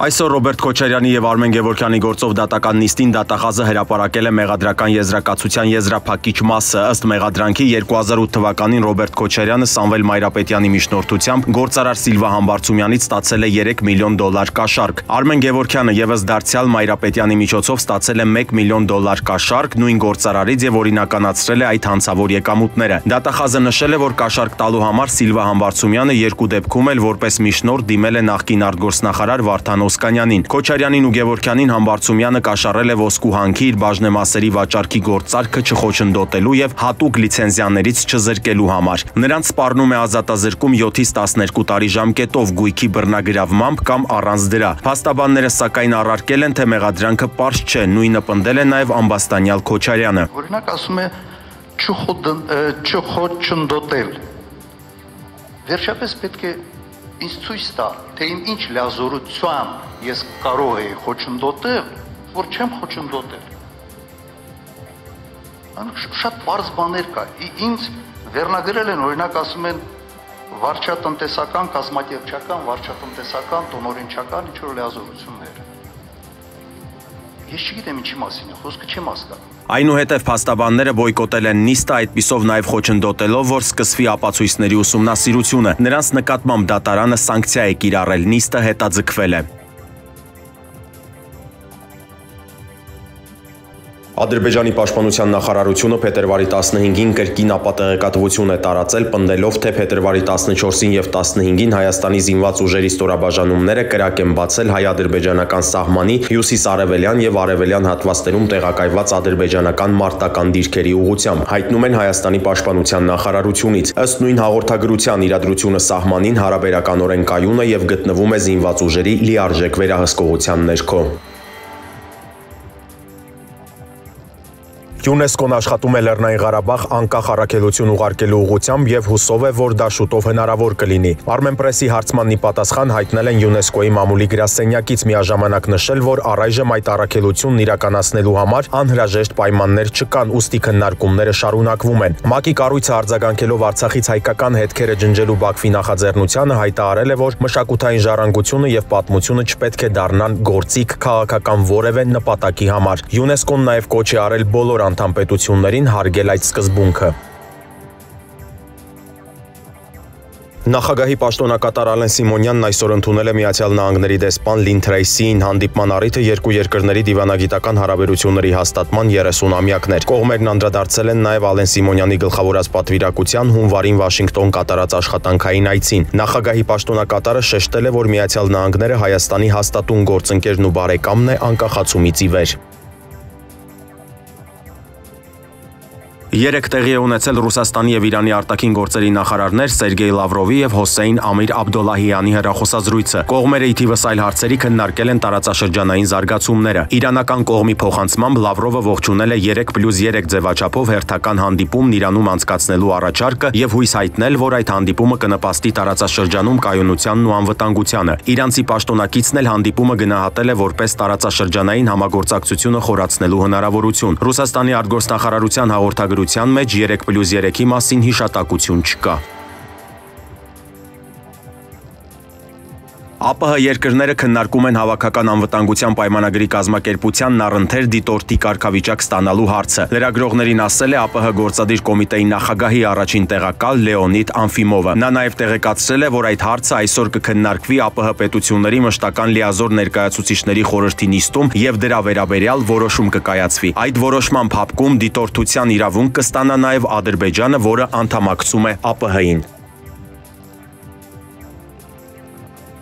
Այսօր Ռոբերտ Քոչարյանի եւ Արմեն Գևորքյանի գործով դատական նիստին դատախազը հրապարակել է մեղադրական եզրակացության եզրափակիչ մասը։ Ըստ մեղադրանքի 2008 թվականին Ռոբերտ Քոչարյանը Սամվել Մայրապետյանի միջնորդությամբ գործարար Սիլվա Համբարձումյանից ստացել է 3 միլիոն դոլար կաշառք։ Արմեն Գևորքյանը եւս դարձյալ Մայրապետյանի միջոցով ստացել է 1 միլիոն դոլար կաշառք նույն գործարարից եւ օրինականացրել է այդ հանցավոր եկամուտները։ Դատախազը նշել է, որ կաշառք տալու համար Սիլվա Համբարձումյանը երկու դեպքում էլ որպես միջնորդ դիմել է նախկին արտգործնախարար Վարդան Օսկանյանին։ Քոչարյանին ու Գևորքյանին Համբարձումյանը կաշառել է ոսկու հանքի իր բաժնեմասերի վաճառքի գործարքը չխոչընդոտելու եւ հատուկ լիցենզիաներից չզրկելու համար։ Նրանց սպառնում է ազատազրկում 7-ից 12 տարի ժամկետով գույքի բռնագրավմամբ կամ առանց դրա։ Փաստաբանները սակայն առարկել են, թե մեղադրանքը པարզ չէ, նույնը պնդել է նաեւ ամբաստանյալ Քոչարյանը։ Օրինակ ասում է չխոչընդոտել։ Վերջապես պետք է ինձ ցույց տա, թե իմ ինչ լազորությամբ ես կարող եի խոչընդոտել, որ չեմ խոչընդոտել։ Անք շատ բարձ բաներ կա։ Ինձ վերնագրել են, օրինակ ասում են վարչատնտեսական, կազմակերպչական, վարչատնտեսական, տոնորինչական ինչ որ լազորություններ։ Ես չգիտեմ ինչի մասին է, խոսքը չեմ հասկանում։ Այնուհետև փաստաբանները բոյկոտել են նիստը այդպիսով նաև խոչընդոտելով, որ սկսվի ապացույցների ուսումնասիրությունը։ Նրանց նկատմամբ դատարանը սանկցիա է կիրառել, նիստը հետաձգվել է։ Ադրբեջանի պաշտպանության նախարարությունը փետրվարի 15-ին կրկին ապատեղեկատվություն է տարածել, պնդելով, թե փետրվարի 14-ին եւ 15-ին Հայաստանի զինված ուժերի ստորաբաժանումները կրակ են բացել հայ-ադրբեջանական սահմանի հյուսիս-արևելյան եւ արևելյան հատվածներում տեղակայված ադրբեջանական մարտական դիրքերի ուղությամբ։ Հայտնում են Հայաստանի պաշտպանության նախարարությունից։ Ըստ նույն հաղորդագրության իրադրությունը սահմանին հարաբերականորեն կայուն է եւ գտնվում է զինված ուժերի լիարժեք վերահսկողության ներքո։ ՅՈՒՆԵՍԿՕ-ն աշխատում է Լեռնային Ղարաբաղ անկախ առաքելություն ուղարկելու ուղղությամբ եւ հուսով է, որ դա շուտով հնարավոր կլինի։ Armenpress-ի հարցմանն ի պատասխան հայտնել են ՅՈՒՆԵՍԿՕ-ի մամուլի գրասենյակից միաժամանակ նշել, որ առայժմ այդ առաքելությունն իրականացնելու համար անհրաժեշտ պայմաններ չկան, ուստի քննարկումները շարունակվում են։ ՄԱԿ-ի կառույցը արձագանքելով Արցախից հայկական հետքերը ջնջելու Բաքվի նախաձեռնությանը հայտարարել է, որ մշակութային ժառանգությունը եւ պատմությունը չպետք է դառնան գործիք քաղաքական որևէ նպատակի համար։ ՅՈՒՆԵՍԿՕ-ն նաեւ կոչ է արել բոլոր անդամ պետություններին հարգել այդ սկզբունքը։ Նախագահի պաշտոնակատար Ալեն Սիմոնյանն այսօր ընդունել է Միացյալ Նահանգների դեսպան Լին Թրեյսիին հանդիպման առիթը երկու երկրների դիվանագիտական հարաբերությունների հաստատման 30-ամյակներ։ Կողմերն անդրադարձել են նաև Ալեն Սիմոնյանի գլխավորած պատվիրակության հունվարին Վաշինգտոն կատարած աշխատանքային այցին։ Նախագահի պաշտոնակատարը շեշտել է, որ Միացյալ Նահանգները Հայաստանի հաստատուն գործընկերն ու բարեկամն է անկախացումից ի վեր։ Երեք տեղի է ունեցել Ռուսաստանի եւ Իրանի արտաքին գործերի նախարարներ Սերգեյ Լավրովի եւ Հոսեյն Ամիր Աբդոլլահյանի հերախոսազրույցը։ Կողմերը ի թիվս այլ հարցերի քննարկել են տարածաշրջանային զարգացումները։ Իրանական կողմի փոխանցմամբ Լավրովը ողջունել է 3+3 ձևաչափով հերթական հանդիպումն Իրանում անցկացնելու առաջարկը եւ հույս հայտնել, որ այդ հանդիպումը կնպաստի տարածաշրջանում կայունությանն ու անվտանգությանը։ Իրանցի պաշտոնակիցն էլ հանդիպումը գնահատել է որպես տարածաշրջանային համագործակցությունը խորացնելու հնարավորություն։ Ռուսաստանի արտգործնախարարության հաղորդագրությունը ընկերության մեջ 3+3-ի մասին հիշատակություն չկա։ ԱՊՀ երկրները քննարկում են հավաքական անվտանգության պայմանագրի կազմակերպությանն առընթեր դիտորդի կարգավիճակ ստանալու հարցը։ Լրագրողներին ասել է ԱՊՀ գործադիր կոմիտեի նախագահի առաջին տեղակալ Լեոնիդ Անֆիմովը։ Նա նաև տեղեկացրել է, որ այդ հարցը այսօր կքննարկվի ԱՊՀ պետությունների մշտական լիազոր ներկայացուցիչների խորհրդի նիստում եւ դրա վերաբերյալ որոշում կկայացվի։ Այդ որոշման փապկում դիտորդության իրավունք կստանա նաև Ադրբեջանը, որը անդամակցում է ԱՊՀ-ին։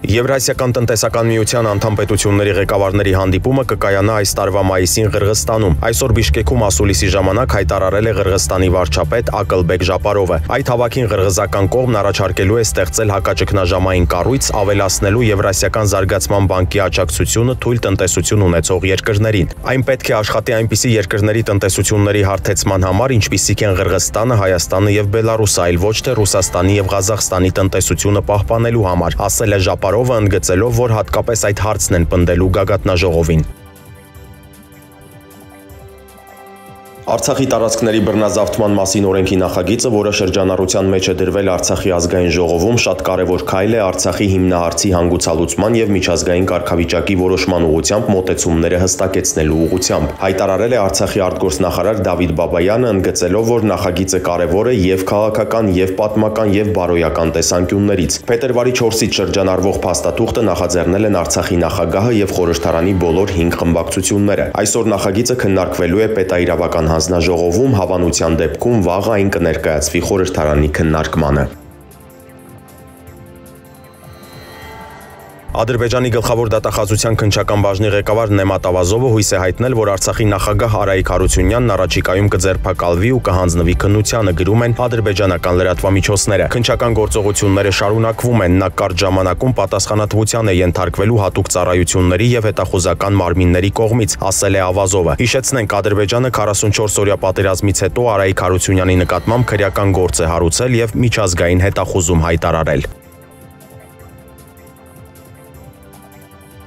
Եվրասիական տնտեսական միության անդամ պետությունների ղեկավարների հանդիպումը կկայանա այս տարվա մայիսին Ղրղստանում։ Այսօր Բիշկեքում ասուլիսի ժամանակ հայտարարել է Ղրղստանի վարչապետ Ակլբեկ Ժապարովը։ Այդ հավաքին ղրղզական կողմն առաջարկելու է ստեղծել հակաճգնաժամային կառույց, ավելացնելու Եվրասիական զարգացման բանկի աջակցությունը թույլ տնտեսություն ունեցող երկրներին։ Այն պետք է աշխատի այնպիսի երկրների տնտեսությունների հարթեցման համար, ինչպիսիք են Ղրղստանը, Հայաստանը եւ Բելարուսը, այլ ոչ թե Ռուսաստանի եւ Ղազախստանի տնտեսությունը պահպանելու համար, ասել է Ժապարովը Մակարովը ընդգծելով, որ հատկապես այդ հարցն են պնդելու գագաթնաժողովին։ Արցախի տարածքների բռնազավթման մասին օրենքի նախագիծը, որը շրջանառության մեջ է դրվել Արցախի ազգային ժողովում, շատ կարևոր քայլ է Արցախի հիմնահարցի հանգուցալուծման եւ միջազգային կարգավիճակի որոշման ուղղությամբ մոտեցումները հստակեցնելու ուղղությամբ։ Հայտարարել է Արցախի արտգործնախարար Դավիթ Բաբայանը, ընդգծելով, որ նախագիծը կարևոր է եւ քաղաքական, եւ պատմական, եւ բարոյական տեսանկյուններից։ Փետրվարի 4-ից շրջանառվող փաստաթուղթը նախաձեռնել են Արցախի նախագահը եւ խորհրդարանի բոլոր 5 խմբակցությունները։ Այսօր նախագիծը քննարկվելու է պետաիրավական հանձնաժողովում հավանության դեպքում վաղ այն կներկայացվի խորհրդարանի քննարկմանը։ Ադրբեջանի գլխավոր դատախազության քնչական բաժնի ղեկավար Նեմատ Ավազովը հույս է հայտնել, որ Արցախի նախագահ Արայիկ Հարությունյանն առաջիկայում կձերբակալվի ու կհանձնվի քննությանը, գրում են ադրբեջանական լրատվամիջոցները։ Քնչական գործողությունները շարունակվում են, նա կարճ ժամանակում պատասխանատվության է ենթարկվելու հատուկ ծառայությունների եւ հետախուզական մարմինների կողմից, ասել է Ավազովը։ Հիշեցնենք, Ադրբեջանը 44 օրյա պատերազմից հետո Արայիկ Հարությունյանի նկատմամբ քրեական գործ է հարուցել եւ միջազգային հետախուզում հայտարարել։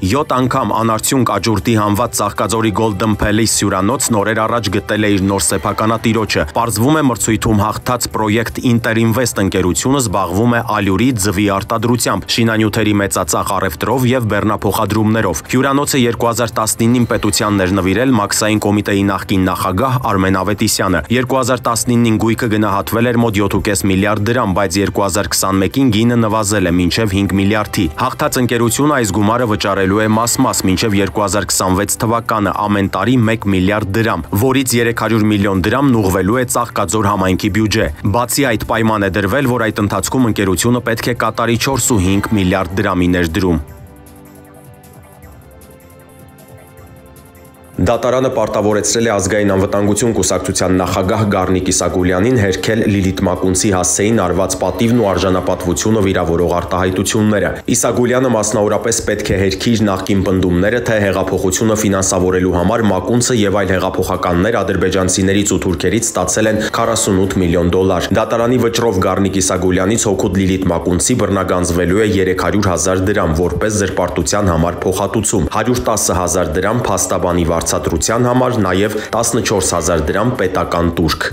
7 անգամ անարդյունք աջուրդի հանված Ծաղկաձորի Golden Palace հյուրանոց նորեր առաջ գտել է իր նոր սեփականատիրոջը։ Պարզվում է մրցույթում հաղթած Project Interinvest ընկերությունը զբաղվում է ալյուրի ձվի արտադրությամբ, շինանյութերի մեծածախ առևտրով եւ բեռնափոխադրումներով։ Հյուրանոցը 2019-ին պետությանն էր նվիրել Մաքսային կոմիտեի նախկին նախագահ Արմեն Ավետիսյանը։ 2019-ին գույքը գնահատվել էր մոտ 7.5 միլիարդ դրամ, բայց 2021-ին գինը նվազել է մինչև 5 միլիարդի։ Հաղթած ընկերությունը այս գումարը վճարել կազմելու է մաս-մաս մինչև 2026 թվականը ամեն տարի 1 միլիարդ դրամ, որից 300 միլիոն դրամն ուղղվելու է Ծաղկաձոր համայնքի բյուջե։ Բացի այդ պայման է դրվել, որ այդ ընթացքում ընկերությունը պետք է կատարի 4.5 միլիարդ դրամի ներդրում։ Դատարանը պարտավորեցրել է ազգային անվտանգություն կուսակցության նախագահ Գառնիկ Իսագուլյանին հերքել Լիլիթ Մակունցի հասցեին արված պատիվն ու արժանապատվությունը վիրավորող արտահայտությունները։ Իսագուլյանը մասնավորապես պետք է հերքի իր նախկին պնդումները, թե հեղափոխությունը ֆինանսավորելու համար Մակունցը եւ այլ հեղափոխականներ ադրբեջանցիներից ու թուրքերից ստացել են 48 միլիոն դոլար։ Դատարանի վճռով Գառնիկ Իսագուլյանից հոգուտ Լիլիթ Մակունցի բռնագանձվելու է 300 հազար դրամ որպես զրպարտության համար փոխհատուցում, 110 հազար դրամ փաստաբանի վարձ վարձատրության համար նաև 14000 դրամ պետական տուրք։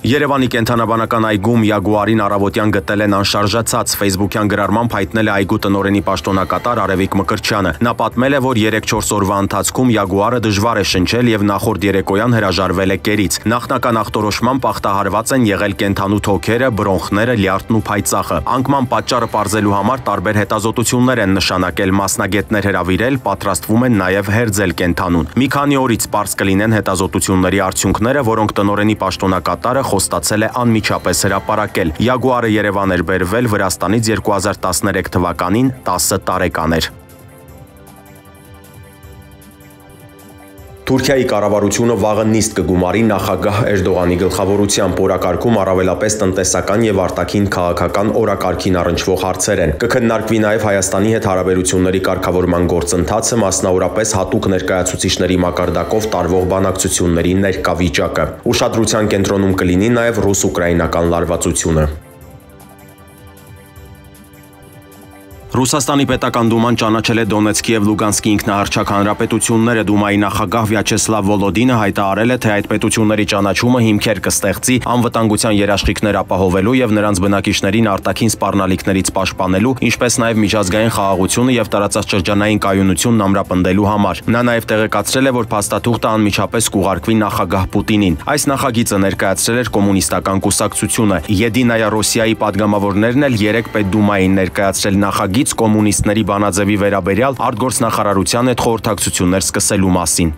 Երևանի կենթանաբանական այգում Ягուարին առավոտյան գտել են անշարժացած։ Facebook-յան գրառմամբ հայտնել է այգու տնօրենի պաշտոնակատար Արևիկ Մկրտչյանը։ Նա պատմել է, որ 3-4 օրվա ընթացքում Ягուարը դժվար է շնչել եւ նախորդ երեկոյան հրաժարվել է կերից։ Նախնական ախտորոշման պախտահարված են եղել կենթանու թոքերը, բրոնխները, լյարդն ու փայծախը։ Անկման պատճառը բարձելու համար տարբեր հետազոտություններ են նշանակել, մասնագետներ հրավիրել, պատրաստվում են նաեւ հերձել կենթանուն։ Մի քանի օրից པարզ կլինեն հետազոտությունների արդյունքները, որոնք տնօրենի պաշտոնակատարը խոստացել է անմիջապես հրապարակել։ Ягուարը Երևան էր բերվել Վրաստանից 2013 թվականին 10 տարեկան էր։ Թուրքիայի կառավարությունը վաղը նիստ կգումարի նախագահ Էրդողանի գլխավորությամբ օրակարգում առավելապես տնտեսական եւ արտաքին քաղաքական օրակարգին առնչվող հարցեր են։ Կքննարկվի նաեւ Հայաստանի հետ հարաբերությունների կարգավորման գործընթացը, մասնավորապես հատուկ ներկայացուցիչների մակարդակով տարվող բանակցությունների ներկա վիճակը։ Ուշադրության կենտրոնում կլինի նաեւ ռուս-ուկրաինական լարվածությունը։ Ռուսաստանի պետական դուման ճանաչել է Դոնեցկի եւ Լուգանսկի ինքնահարչակ հանրապետությունները։ Դումայի նախագահ Վյաչեսլավ Վոլոդինը հայտարարել է, թե այդ պետությունների ճանաչումը հիմքեր կստեղծի անվտանգության երաշխիքներ ապահովելու եւ նրանց բնակիչներին արտաքին սպառնալիքներից պաշտպանելու, ինչպես նաեւ միջազգային խաղաղությունը եւ տարածաշրջանային կայունությունն ամրապնդելու համար։ Նա նաեւ տեղեկացրել է, որ փաստաթուղթը անմիջապես կուղարկվի նախագահ Պուտինին։ Այս նախագիծը ներկայացրել էր կոմունիստական կուսակցությունը։ Եդինայա Ռոսիայի падգամավորներն էլ 3 պետդումային ներկայացրել նախագիծ կողմից կոմունիստների բանաձևի վերաբերյալ արտգործնախարարության հետ խորհրդակցություններ սկսելու մասին։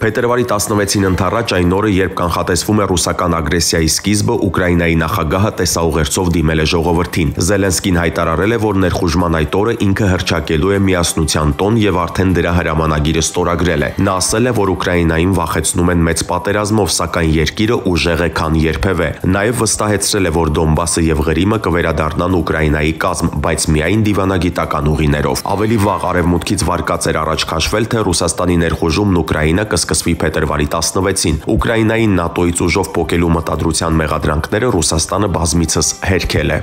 Փետրվարի 16-ին ընթառաջ այն օրը, երբ կանխատեսվում է ռուսական ագրեսիայի սկիզբը, Ուկրաինայի նախագահը տեսաուղերձով դիմել է ժողովրդին։ Զելենսկին հայտարարել է, որ ներխուժման այդ օրը ինքը հրճակելու է միասնության տոն եւ արդեն դրա հրամանագիրը ստորագրել է։ Նա ասել է, որ Ուկրաինային վախեցնում են մեծ պատերազմով, սակայն երկիրը ուժեղ է քան երբևէ։ Նաեւ վստահեցրել է, որ Դոնբասը եւ Ղրիմը կվերադառնան Ուկրաինայի կազմ, բայց միայն դիվանագիտական ուղիներով։ Ավելի վաղ արևմուտքից վարկած էր առաջ քաշվել, թե Ռուսաստանի ներխուժումն Ուկրաինա կս կսկսվի փետրվարի 16-ին։ Ուկրաինային ՆԱՏՕ-ից ուժով փոկելու մտադրության մեղադրանքները Ռուսաստանը բազմիցս հերքել է։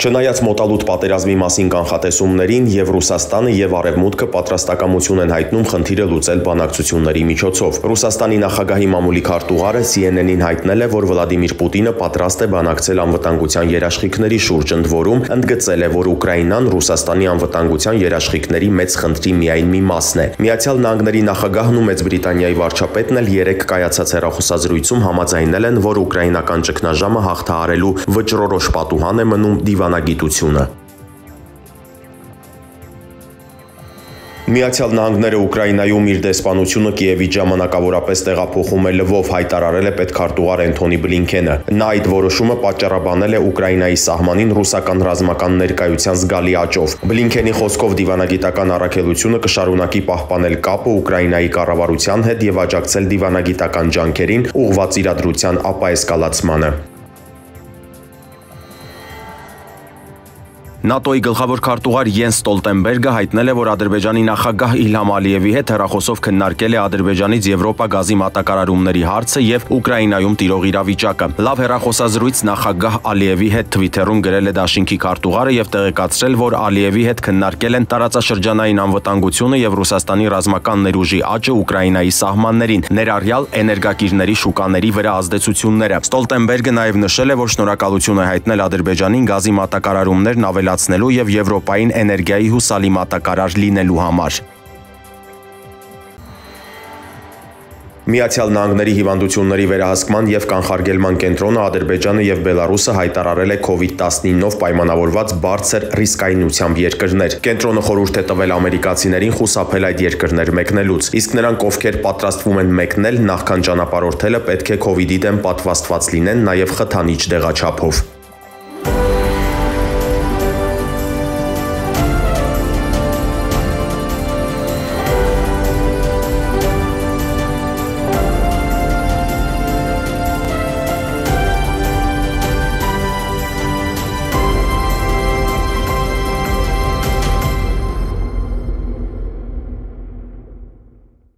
Չնայած մոտալուտ պատերազմի մասին կանխատեսումներին եւ Ռուսաստանը եւ Արևմուտքը պատրաստակամություն են հայտնում խնդիրը լուծել բանակցությունների միջոցով։ Ռուսաստանի նախագահի մամուլի քարտուղարը CNN-ին հայտնել է, որ Վլադիմիր Պուտինը պատրաստ է բանակցել անվտանգության երաշխիքների շուրջ, ընդ որում ընդգծել է, որ Ուկրաինան Ռուսաստանի անվտանգության երաշխիքների մեծ խնդրի միայն մի մասն է։ Միացյալ Նահանգների նախագահն ու Մեծ Բրիտանիայի վարչապետն էլ երեք կայացած հերախոսազրույցում համաձայնել են, որ ուկրաինական ճգնաժամը հաղթահարելու վճռորոշ պատուհան է մնում դիվան դիվանագիտությունը։ Միացյալ Նահանգները Ուկրաինայում իր դեսպանությունը Կիևից ժամանակավորապես տեղափոխում է Լվով, հայտարարել է պետքարտուղար Էնթոնի Բլինքենը։ Նա այդ որոշումը պատճառաբանել է Ուկրաինայի սահմանին ռուսական ռազմական ներկայության զգալի աճով։ Բլինքենի խոսքով դիվանագիտական առաքելությունը կշարունակի պահպանել կապը Ուկրաինայի կառավարության հետ եւ աջակցել դիվանագիտական ջանքերին ուղղված իրադրության ապաեսկալացմանը։ ՆԱՏՕ-ի գլխավոր քարտուղար Յենս Ստոլտենբերգը հայտնել է, որ Ադրբեջանի նախագահ Իլհամ Ալիևի հետ հեռախոսով քննարկել է Ադրբեջանից Եվրոպա գազի մատակարարումների հարցը եւ Ուկրաինայում տիրող իրավիճակը։ Լավ հեռախոսազրույց նախագահ Ալիևի հետ Twitter-ում գրել է Դաշինքի քարտուղարը եւ տեղեկացրել, որ Ալիևի հետ քննարկել են տարածաշրջանային անվտանգությունը եւ Ռուսաստանի ռազմական ներուժի աճը Ուկրաինայի սահմաններին, ներառյալ էներգակիրների շուկաների վրա ազդեցությունները։ Ստոլտենբերգը նաեւ նշել է, որ շնորհակալություն է հայտնել Ադրբեջանին գազի մատակարարումներն ավել ավելացնելու եւ Եվրոպային էներգիայի հուսալի մատակարար լինելու համար։ Միացյալ Նահանգների հիվանդությունների վերահսկման եւ կանխարգելման կենտրոնը Ադրբեջանը եւ Բելարուսը հայտարարել է COVID-19-ով պայմանավորված բարձր ռիսկայնությամբ երկրներ։ Կենտրոնը խորհուրդ է տվել ամերիկացիներին խուսափել այդ երկրներ մեկնելուց։ Իսկ նրանք, ովքեր պատրաստվում են մեկնել, նախքան ճանապարհորդելը պետք է COVID-ի դեմ պատվաստված լինեն նաեւ խթանիչ դեղաչափով։